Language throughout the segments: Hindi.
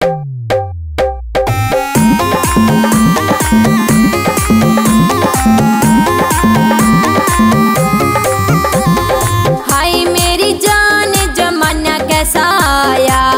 हाय मेरी जान जमाना कैसा आया?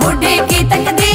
బుడ్డేకి తగ్గదే